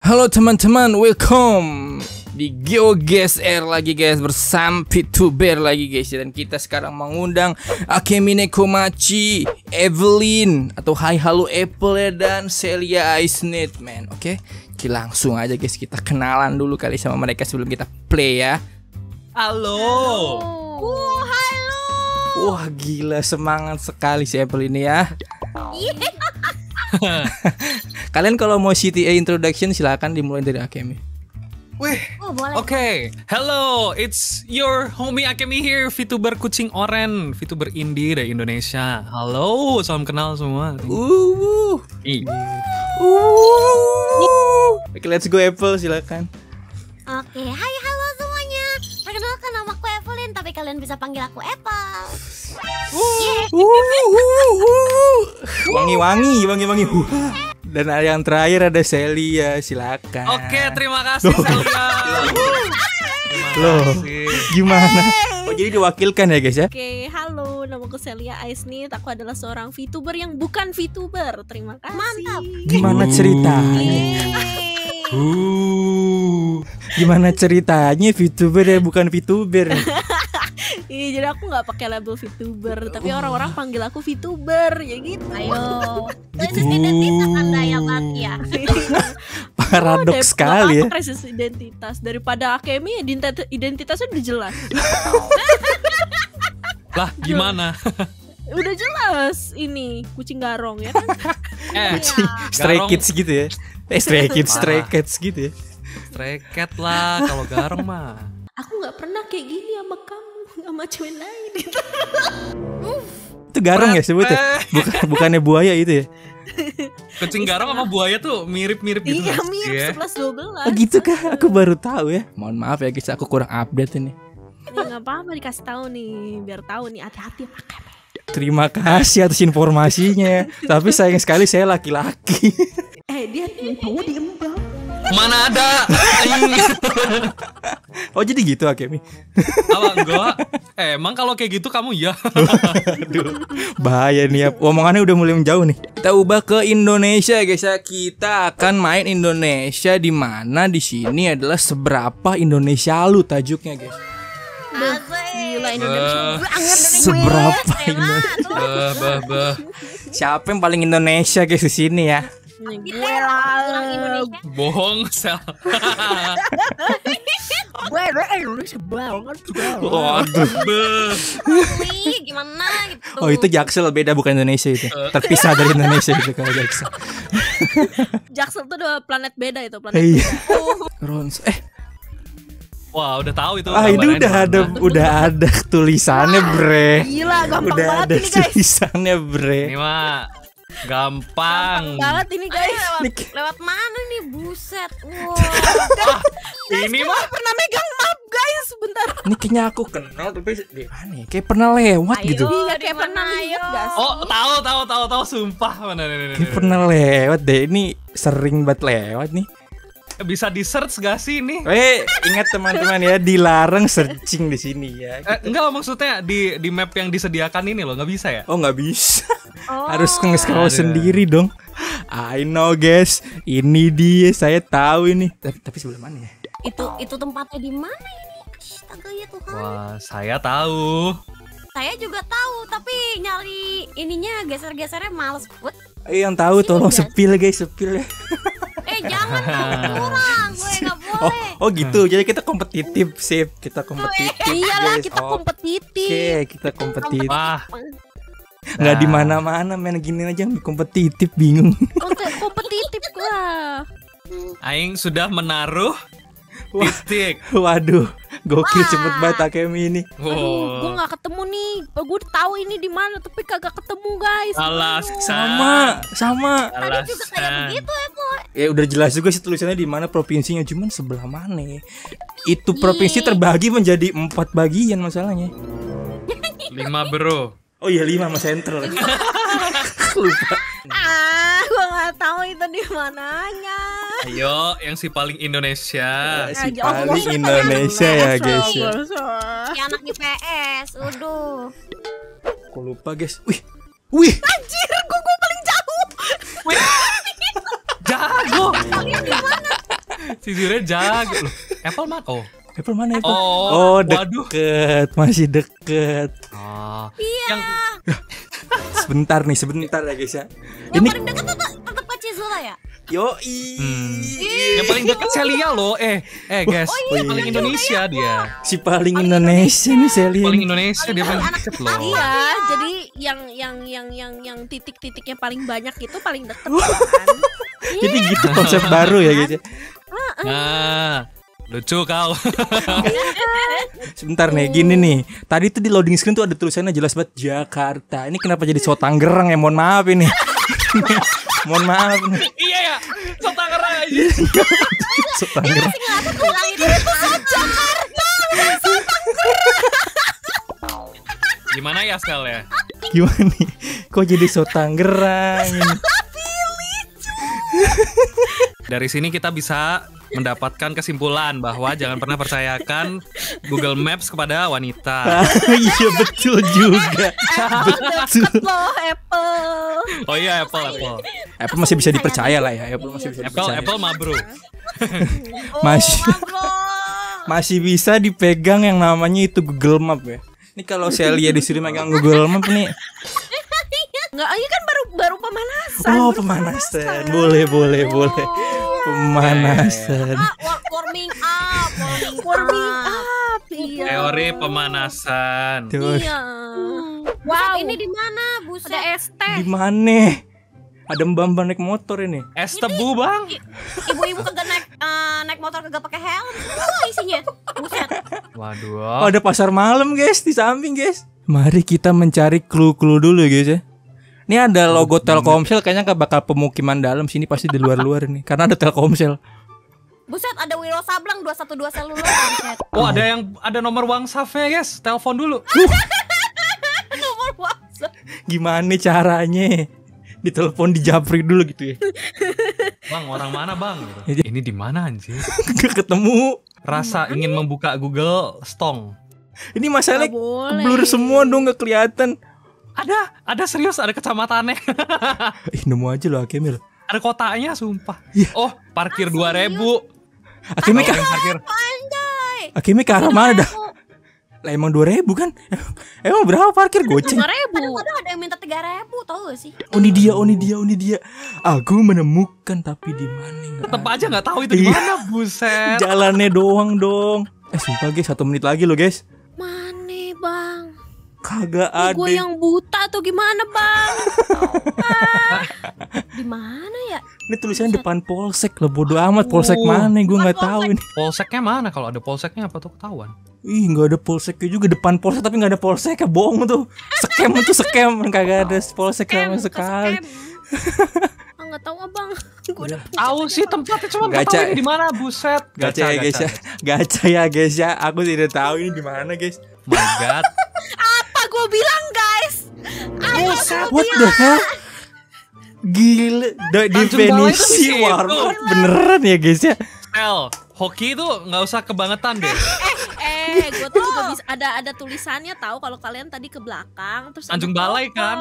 Halo teman-teman, welcome di GeoGuessr lagi guys bersama Pituber lagi guys dan kita sekarang mengundang Akemine Komachi, Evelyn atau Hai Halo Apple ya, dan Celia Icenet man. Oke, Oke, langsung aja guys kita kenalan dulu kali sama mereka sebelum kita play ya. Halo. Uh, halo. Wah gila semangat sekali si Apple ini ya. Kalian kalau mau CTA introduction silakan dimulai dari Akemi. Wih. Oh, boleh. Oke, hello, it's your homie Akemi here, VTuber kucing oren, VTuber indie dari Indonesia. Halo, salam kenal semua. Uh, uh. Oke, let's go Apple silakan. Oke, hai kalian bisa panggil aku Apple. Wangi-wangi, wangi-wangi. Dan yang terakhir ada Celia, silakan. Oke, terima kasih Celia. Loh. Gimana? Oh jadi diwakilkan ya guys ya? Oke, halo, nama aku Celia Aisnit. Aku adalah seorang VTuber yang bukan VTuber. Terima kasih. Mantap. Gimana ceritanya? Uh, gimana ceritanya VTuber ya bukan VTuber? Iya, jadi aku nggak pakai label VTuber, tapi orang-orang panggil aku VTuber, ya gitu. Ayo. Krisis identitas Anda ya, Bang ya. Paradoks sekali ya. Krisis identitas daripada Akemi identi- identitasnya udah jelas. Lah, gimana? udah jelas ini kucing garong ya kan? Eh, Stray Garong. Kids gitu ya? Eh Stray Kids, Stray. Kids gitu ya? stray cat lah kalau garong mah. Aku nggak pernah kayak gini sama kamu, sama cewek lain. Gitu. Itu garang ya sebutnya? Eh, Bukan, bukannya buaya itu ya? kucing garong sama buaya tuh mirip-mirip gitu. iya, sih? mirip Iya. sebelas dua belas. Oh gitu kah? Aku baru tahu ya. Mohon maaf ya guys, aku kurang update ini. Nih nggak apa-apa dikasih tahu nih, biar tahu nih hati-hati Akemi. Terima kasih atas informasinya. Tapi sayang sekali saya laki-laki. Eh dia cowok diembang. Mana ada? Oh jadi gitu Akemi? Apa enggak? Eh, emang kalau kayak gitu kamu ya? Aduh, bahaya nih ya. Omongannya udah mulai menjauh nih. Kita ubah ke Indonesia guys ya. Kita akan main Indonesia di mana di sini adalah seberapa Indonesia lu tajuknya guys. Gila Indonesia banget. Seberapa Indonesia? tuh. bah, bah, bah. Siapa yang paling Indonesia guys di sini ya? Gue lah. Indonesia. Bohong, Sel. Gue orang Indonesia banget. Waduh. Gimana gitu. Oh itu Jaksel beda bukan Indonesia itu. Terpisah dari Indonesia itu kalau Jaksel. Jaksel tuh dua planet beda itu planet. Iya. beda. Rons. Eh, Wah, udah tahu itu. ah ini udah ada mana. udah ada tulisannya, Bre. Gila gampang Udah banget ada ini guys. tulisannya, Bre. Ini mah gampang. Gampang banget ini guys. lewat, Nih. lewat mana nih buset wow Ini Gue nggak pernah megang map guys. Bentar. Ini kayaknya aku kenal tapi di mana ya? Kayak pernah lewat Ayo. gitu. Iya kayak pernah lihat ayo? Oh, tahu tahu tahu tahu sumpah mana nih, Kayak nih. pernah lewat deh. Ini sering banget lewat nih. Bisa di search gak sih ini? Eh, ingat teman-teman ya, dilarang searching di sini ya. Eh, enggak maksudnya di di map yang disediakan ini loh nggak bisa ya? Oh nggak bisa. Oh. Harus nge-scroll Ada. sendiri dong. I know guys, ini dia saya tahu ini. Tapi, tapi sebelah mana ya? itu itu tempatnya di mana ini astaga ya Tuhan Wah, saya tahu. saya juga tahu tapi nyari ininya geser-gesernya males banget Eh yang tahu tolong guys. sepil guys, sepil ya. eh jangan dong kurang gue nggak Oh, boleh oh gitu. Jadi kita kompetitif, sip. Kita kompetitif. Iyalah guys. kita Oh, kompetitif. Oke, kita kompetitif. Wah, Nggak di mana-mana main gini aja kompetitif bingung. Kompetitif lah. Aing sudah menaruh Wah. titik. Waduh, gokil cepet banget Akemi ini. Aduh, gue Wow. nggak ketemu nih. Gue tahu ini di mana, tapi kagak ketemu guys. Alasan. Sama, sama. tadi juga kayak Alasan. begitu ya boy Ya udah jelas juga sih tulisannya di mana provinsinya, cuman sebelah mana ya? Itu provinsi terbagi menjadi empat bagian masalahnya. Lima bro. Oh iya lima sama sentral. Lupa. Ah, gua nggak tahu itu di mananya. Ayo, yang si paling Indonesia. Eh, ya, si paling, oh, Indonesia ya, guys. Ya. Si anak IPS, udah. Gua lupa, guys? Wih. Wih. Anjir, gua, gua paling jauh. Wih. jago. Sisirnya jago. Apple mah Oh. Apple mana Apple? Oh, Oh, waduh. deket, masih deket. Oh. Iya. Yang Sebentar nih, sebentar ya guys ya. Yang Ini paling dekat tetap tetap ke Cizula ya? yo Hmm. Yang paling dekat Celia loh. Eh, eh guys, yang paling Indonesia dia. si paling Indonesia nih Celia. Paling. Indonesia dia paling Anak deket loh. Iya, jadi yang yang yang yang yang titik-titiknya paling banyak itu paling deket kan. Jadi gitu konsep baru ya guys ya. Nah, lucu kau. Sebentar nih, gini nih. Tadi tuh di loading screen tuh ada tulisannya jelas banget Jakarta. Ini kenapa jadi so Tangerang ya? Mohon maaf ini. Mohon maaf nih. iya ya, so Tangerang aja. So Tangerang. Gimana ya Sel ya? Gimana nih? Kok jadi so Tangerang? Dari sini kita bisa mendapatkan kesimpulan bahwa jangan pernah percayakan Google Maps kepada wanita. iya betul juga. Betul. Loh, Apple. Oh iya Apple Apple. Apple masih bisa dipercaya lah ya. Apple masih bisa Apple dipercaya. Apple mah bro. Masih masih bisa dipegang yang namanya itu Google Map ya. Ini kalau Celia disuruh megang Google Map nih, Enggak, ini kan baru baru pemanasan. oh baru pemanasan, boleh boleh boleh, pemanasan. Ah, wa- warming up, warming, Warming up. up. Iya. Teori pemanasan. Tuh, Iya. Wow, Wow. ini di mana? Buset. Ada es teh. di mana? Ada mbak-mbak naik motor ini. Es tebu bang. Ibu-ibu kagak naik eh, naik motor kagak pakai helm. Apa isinya? Buset. Waduh. Oh, ada pasar malam guys di samping guys. Mari kita mencari clue-clue dulu guys ya. Ini ada logo Telkomsel kayaknya nggak bakal pemukiman dalam sini pasti di luar-luar nih karena ada Telkomsel. Buset ada Wiro Sableng 212 seluler. Oh ada yang ada nomor uang safnya guys. Telepon dulu. Nomor WhatsApp. Gimana caranya? Ditelepon dijapri dulu gitu ya. Bang orang mana bang? Ini di mana anjir? Gak ketemu. Rasa ingin membuka Google Stong. Ini masalahnya blur semua dong nggak kelihatan. Ada, ada serius ada kecamatannya. Ih, nemu aja loh Akemil. ada kotanya sumpah. Iya. Oh, parkir 2000. Akemi ke, Kalau yang parkir Anjay. Akemi ke arah mana dah? Lah emang 2000 kan? Emang berapa parkir goceng? Lima ribu. Kadang-kadang ada yang minta 3000 tau gak sih? Oh ini dia, oh ini dia, oh ini dia. Aku menemukan tapi di mana? ada. aja nggak tahu itu di Iya. mana buset. Jalannya doang dong. Eh sumpah guys, satu menit lagi loh guys. Mana bang? Kagak ada. gue yang buta atau gimana bang? Ah, di mana ya? Ini tulisannya depan polsek loh. Bodo amat polsek mana? Gue nggak tahu ini. Polseknya mana? Kalau ada polseknya apa tuh ketahuan? Ih nggak ada polseknya juga depan polsek tapi nggak ada polsek bohong tuh. Scam itu scam kagak ada polsek sama sekali. Ah, nggak tahu abang. Gue udah Tahu sih tempatnya cuma nggak tahu ini di mana buset. Gacha ya guys ya. Gacha ya guys ya. Aku tidak tahu ini di mana guys. My God. Apa gue bilang guys? Buset. What the hell? Gila, definisi di situ. warnet beneran ya guys ya. Sel, hoki itu nggak usah kebangetan deh. Eh, gue tuh juga bisa ada ada tulisannya tahu kalau kalian tadi ke belakang terus ada Tanjung Balai, kan?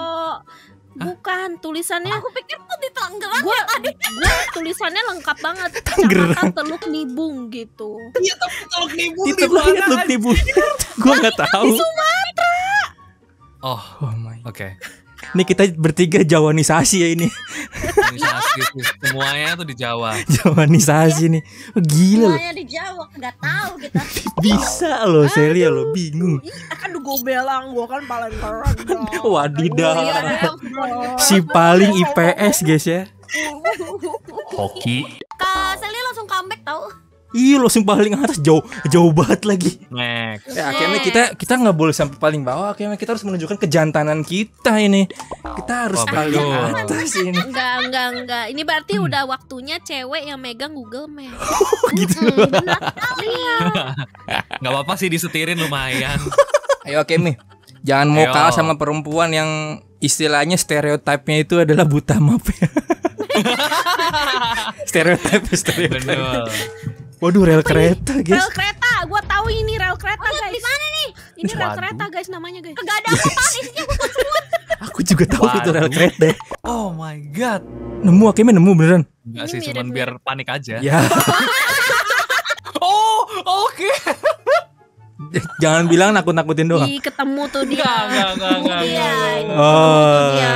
Bukan tulisannya Aku pikir tuh di Tangerang gue ya tadi. gue tulisannya lengkap banget Tangerang. Kecamatan Teluk Nibung gitu Iya tapi teluk nibu Itu banget lu tibu. Gua nggak tahu. Oh, Oh my. oke. Ini kita bertiga jawanisasi ya ini. Organisasi tuh. Semuanya tuh di Jawa. Jawanisasi nih. Oh, Gila loh. Semuanya di Jawa nggak tahu kita. Bisa loh Celia loh bingung. akan gue bilang gue kan paling keren Wadidaw. Iya, Si paling IPS guys ya. Hoki. Kak Sally langsung comeback tau. Iya langsung paling atas jauh jauh banget lagi. Next. Ya akhirnya kita kita nggak boleh sampai paling bawah. Akhirnya kita harus menunjukkan kejantanan kita ini. Kita harus Wah, paling betul. atas ini. Enggak, enggak, enggak. Ini berarti udah waktunya cewek yang megang Google Maps. gitu. Hmm, benar. Iya. Nggak apa-apa sih disetirin lumayan. Ayo oke nih. Jangan mau kalah sama perempuan yang istilahnya stereotipnya itu adalah buta map ya. stereotip stereotip. Bener. Waduh rel kereta guys. Rel kereta, gue tahu ini rel kereta guys. Di mana nih? Ini rel Waduh. kereta guys namanya guys. Kagak ada apa-apaan isinya bukan semua. Aku juga tahu itu rel Waduh. kereta. Oh my god. Nemu akhirnya nemu beneran. Enggak Ini sih, cuman mirip-mirip. biar panik aja. Ya. Oke. Jangan bilang nakut-nakutin doang. Ih, ketemu tuh dia. Enggak, enggak, enggak, enggak. Iya. enggak. Oh. Iya.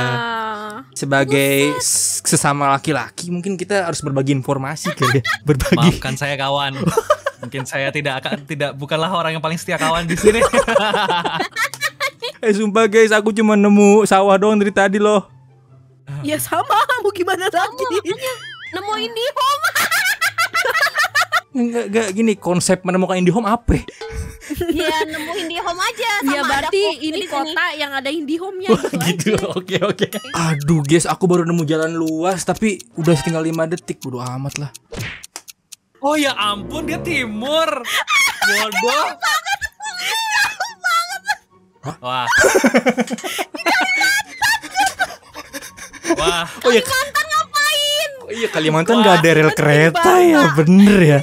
Sebagai sesama laki-laki mungkin kita harus berbagi informasi kali ya. Berbagi. Maafkan saya kawan. Mungkin saya tidak akan tidak bukanlah orang yang paling setia kawan di sini. Eh sumpah guys, aku cuma nemu sawah doang dari tadi loh. Ya sama, mau gimana lagi? Nemuin di home. Enggak, enggak gini konsep menemukan IndiHome apa? Ya? Ya nemuin di home aja. Sama Ya ada berarti ini di sini. kota yang ada Indihome-nya Wah, gitu. gitu. Oke, oke. Aduh, guys, aku baru nemu jalan luas tapi udah tinggal 5 detik. Bodo amat lah. Oh ya ampun dia timur. Bodoh. Wah. Wah, Oh iya. Kalimantan ngapain? Oh iya, Kalimantan nggak ada rel kereta ya, bener ya.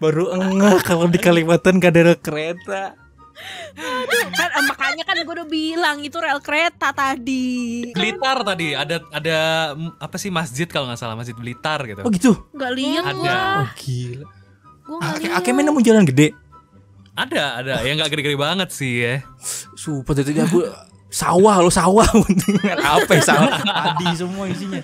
Baru enggak kalau di Kalimantan gak ada rel kereta. Kan, eh, makanya kan gue udah bilang itu rel kereta tadi. Blitar tadi ada ada apa sih masjid kalau nggak salah masjid Blitar gitu. Oh gitu. Gak lihat Ada. gua. Oh gila. Gua gak Ake, nemu jalan gede. Ada ada yang nggak gede-gede banget sih ya. Sumpah tadi aku sawah lo sawah apa ya sawah padi semua isinya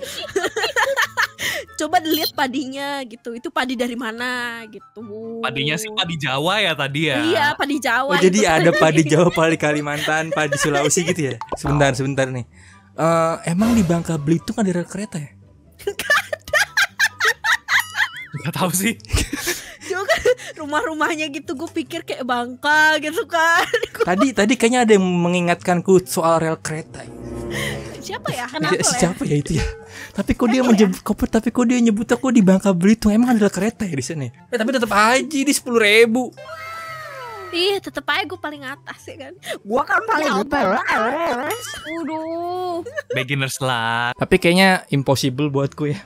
Coba dilihat padinya gitu. Itu padi dari mana gitu. Padinya sih padi Jawa ya tadi ya. Iya, padi Jawa. oh jadi itu. ada padi Jawa padi Kalimantan padi Sulawesi gitu ya sebentar sebentar nih Eh, emang di Bangka Belitung ada rel kereta ya Gak tahu sih. Cuma kan rumah-rumahnya gitu gue pikir kayak Bangka gitu kan. tadi tadi kayaknya ada yang mengingatkanku soal rel kereta Siapa ya? Kenapa si- ya? siapa ya itu ya tapi kok dia menyebut kok tapi kok dia nyebut aku di Bangka Belitung emang ada rel kereta ya di sana eh tapi tetap aja di sepuluh ribu Ih, tetep aja gue paling atas ya kan. Gua kan paling atas. Waduh. Beginners lah. tapi kayaknya impossible buatku ya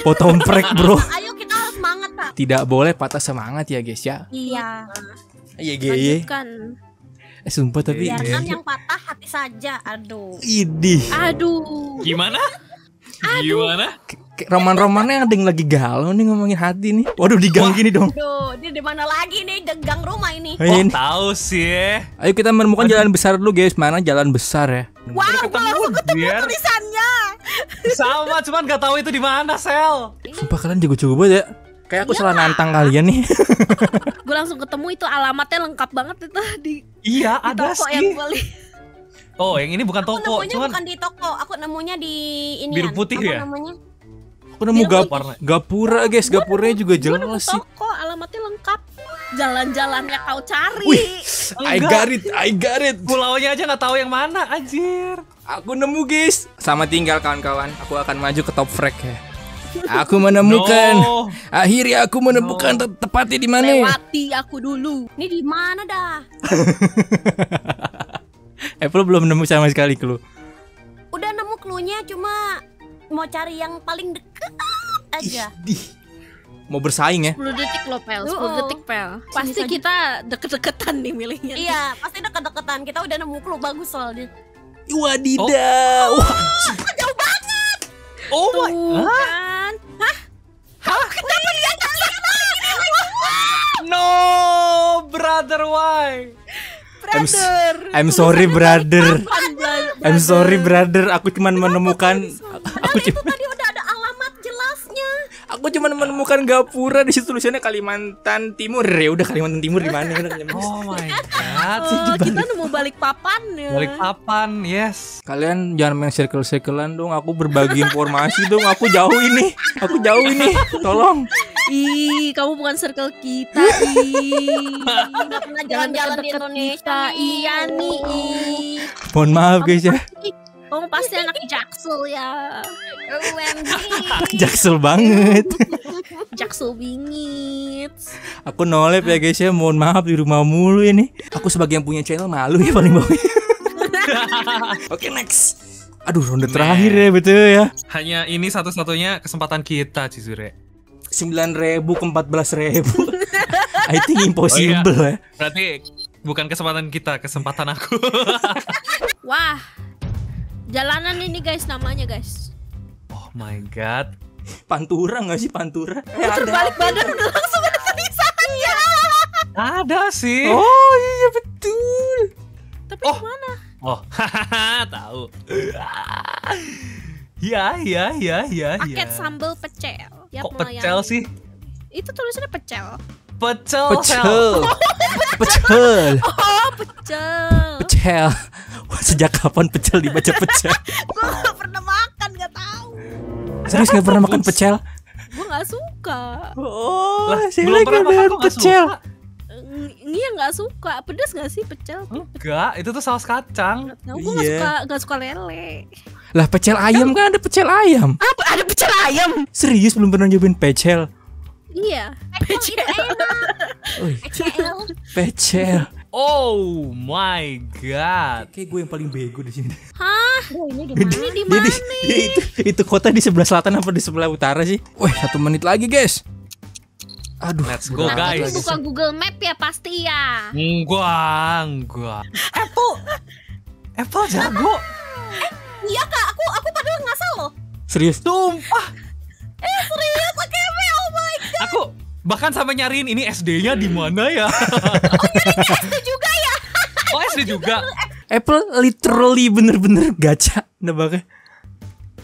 potong prek bro Ayo kita harus semangat kak. tidak boleh patah semangat ya guys ya Iya. iya geye Lanjutkan. Eh sumpah tapi Iya. Biarkan yang patah hati saja. Aduh. idih Aduh. Gimana? Gimana? Kayak roman-romannya ada yang lagi galau nih ngomongin hati nih waduh di gang gini dong Aduh, ini di mana lagi nih? Di gang rumah ini. Oh, ini. tahu sih. ya. Ayo kita menemukan jalan besar dulu guys mana jalan besar ya Wow, Udah ketemu Biar. tulisannya. Sama, cuman gak tahu itu di mana, Sel. sumpah kalian jago-jago banget ya kayak aku salah nantang kalian nih Gue langsung ketemu itu alamatnya lengkap banget itu di, Iya, di ada toko sih. yang lihat. Oh, yang ini bukan Aku toko, nemunya cuman bukan di toko, aku nemunya di ini. Biru putih apa ya? namanya? aku nemu gap gapura guys gapuranya juga jelas sih toko alamatnya lengkap. Jalan-jalannya kau cari. Wih, I got it, I got it. pulaunya aja nggak tahu yang mana, anjir. Aku nemu guys. Sama tinggal kawan-kawan. Aku akan maju ke top frag ya. Aku menemukan. No. Akhirnya aku menemukan te- tepatnya di mana. Lewati aku dulu. Ini di mana dah? Apple belum nemu sama sekali clue. Udah nemu clue-nya cuma mau cari yang paling deket aja. Di. Mau bersaing ya? 10 detik loh Pel, 10 Uh-uh. detik Pel. Pasti saja. kita deket-deketan nih milihnya. Iya, pasti deket-deketan. Kita udah nemu clue bagus soalnya. Wadidaw. Wah, Oh my. Tuh kan. No, brother, why? I'm, Brother. I'm sorry brother. I'm sorry brother. Aku cuma menemukan aku Itu cuma tadi udah ada alamat jelasnya. aku cuma menemukan gapura di situ tulisannya Kalimantan Timur. Ya udah Kalimantan Timur di mana? Oh my god. Oh, kita nemu balik papan ya. Balik papan, yes. Kalian jangan main circle-circlean dong. Aku berbagi informasi dong. Aku jauh ini. Aku jauh ini. Tolong. Ih, kamu bukan circle kita. Ih. Pernah jalan-jalan di Indonesia. kita. Iya nih. ih. Mohon maaf guys ya. Kamu pasti anak jaksel ya. OMG. Jaksel banget. Jaksel bingit. Aku nolep ya guys ya. Mohon maaf di rumah mulu ini. Aku sebagai yang punya channel malu ya paling bawah. Oke next. Aduh ronde terakhir ya betul ya. Hanya ini satu-satunya kesempatan kita, Cizure. 9 ribu ke 14 ribu. I think impossible ya. Berarti bukan kesempatan kita, kesempatan aku. Wah. Jalanan ini guys namanya guys. oh my god. Pantura gak sih Pantura? Eh, ada. Terbalik badan udah langsung ada tulisan. Ada sih. Oh iya betul. Tapi Oh. gimana? Oh, tahu. Ya, ya, ya, ya, ya. Paket sambal pecel. Ya, Kok melayani. pecel sih? Itu tulisannya pecel. Pecel. Pecel. Pecel. Oh, pecel. Pecel. Wah, sejak kapan pecel dibaca pecel? Gue gak pernah makan, gak tahu. Serius nggak pernah makan pecel? Gue gak suka. Oh, Lah, saya belum lagi pernah makan pecel. suka? Iya gak suka. Pedes gak sih pecel? Enggak, itu tuh saus kacang. Gak tahu. Gue gak Iya. suka, gak suka lele. Lah pecel ayam kan ada pecel ayam. Apa? Ada pecel ayam? Serius belum pernah nyobain pecel? Iya. Pecel itu enak. Wih, Pecel. pecel. Oh my god. Kayak gue yang paling bego di sini. Hah? Duh, ini di mana? Ini di mana? itu itu kota di sebelah selatan apa di sebelah utara sih? Wah, satu menit lagi, guys. Aduh, Let's go, guys. lagi. Buka Google Map ya pasti ya. Enggak, enggak. Apple. Apple jago. Iya kak, aku aku padahal ngasal loh. Serius? Sumpah. Eh serius pakai oh my god. Aku bahkan sampai nyariin ini SD-nya di mana ya? Itu juga ya. Oh, SD juga. Apple literally bener-bener gacha nebaknya.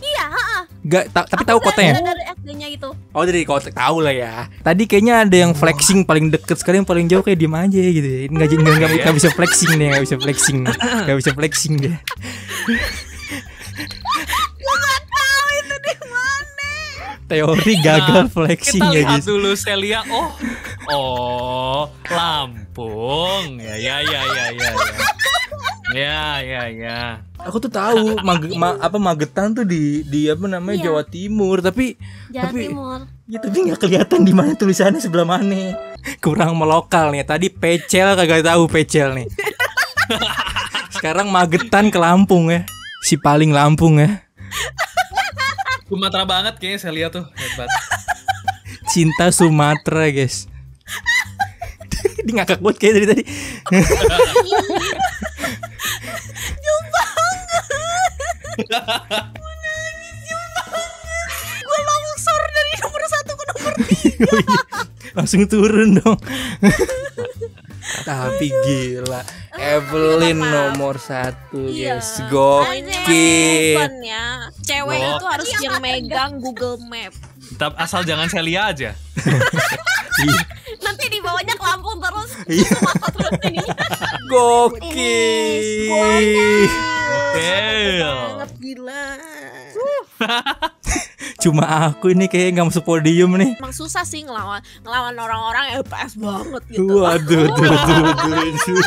Iya, heeh. Gak, ta- tapi tahu kotanya. Dari SD-nya itu. Oh dari kota tahu lah ya. Tadi kayaknya ada yang flexing paling deket, sekarang yang paling jauh kayak diem aja gitu. Nggak nggak nggak nggak bisa flexing nih, nggak bisa flexing, nggak bisa flexing dia. Teori gagal flexing Kita ya lihat guys. dulu Celia. Oh. Oh, Lampung. Ya ya ya ya ya. Ya ya ya. ya. Aku tuh tahu Mag- ma- apa Magetan tuh di di apa namanya Iya. Jawa Timur, tapi Jawa tapi Timur. ya tapi nggak kelihatan di mana tulisannya sebelah mana. Kurang melokal nih. Tadi pecel kagak tahu pecel nih. Sekarang Magetan ke Lampung ya. Si paling Lampung ya. Sumatera banget kayaknya Celia tuh. Hebat. Cinta Sumatera, guys. Dia ngakak banget kayak dari tadi. Gue longsor dari nomor satu ke nomor Langsung turun dong. Tapi gila, Evelyn nomor satu, Iya. guys. Gokil. ya. Cewek Oh. itu harus yang megang Google Map. Tetap asal jangan Celia aja. Nanti dibawanya ke Lampung terus. Iya. Terus ini. Gokil. Cuma aku ini kayak nggak masuk podium nih. Emang susah sih ngelawan ngelawan orang-orang yang PS banget gitu. Waduh, duh, duh, duh, duh.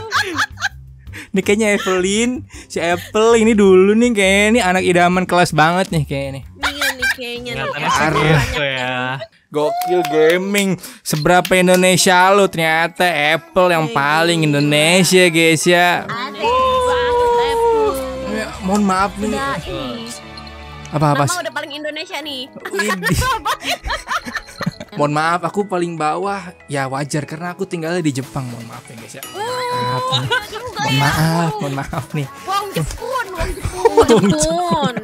Ini kayaknya Evelyn, si Apple ini dulu nih kayaknya ini anak idaman kelas banget nih kayaknya nih. Iya nih kayaknya segitu ya. Gokil gaming. Seberapa Indonesia lo ternyata Apple yang paling Indonesia guys ya. Ada Banget Apple. Ya, mohon maaf nih. Ini. Apa-apa Mama udah paling Indonesia nih. Widih. Mohon maaf, aku paling bawah. Ya wajar karena aku tinggalnya di Jepang. Mohon maaf ya guys ya. Maaf. nih. Mohon maaf, mohon maaf nih. Wong Jepun, Wong Jepun. Jepun.